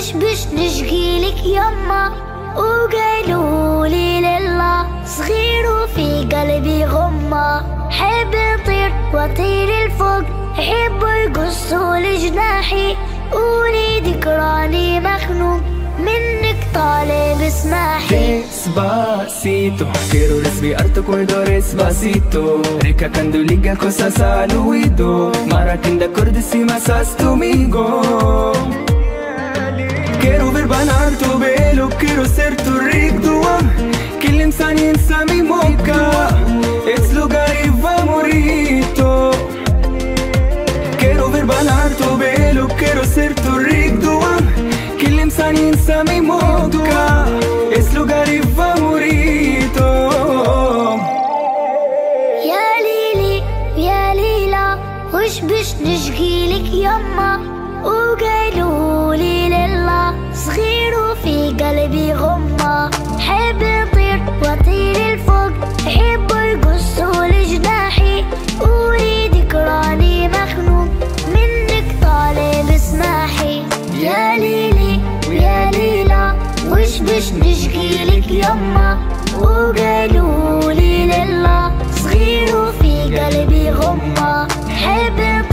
وش بش نشقيلك يما وقالوا لي لله صغير وفي قلبي غمة حب يطير واطير الفوق حب يقصوا لجناحي قولي ذكراني مخنوق منك طالب اسمحي Despacito Quiero respirar tu cuerpo despacito Rica cuando liga cosas al oído Maracanã acordíssima estás comigo Quiero insan insa mi moca Es lugar y favorito Quiero ver banar tu pelo Quiero ser tu rico Que el insan insa mi moca Es lugar y favorito يا ليلي يا ليلى وش بش نشقيلك يما قلبي غمة حب يطير وأطير الفوق حب يقصوا لجناحي قولي ذكراني مخنوق. منك طالب اسمحي. يا ليلي ويا ليلى وش بش نشقيلك يما؟ وقالوا لي لله صغير وفي قلبي غمة. حب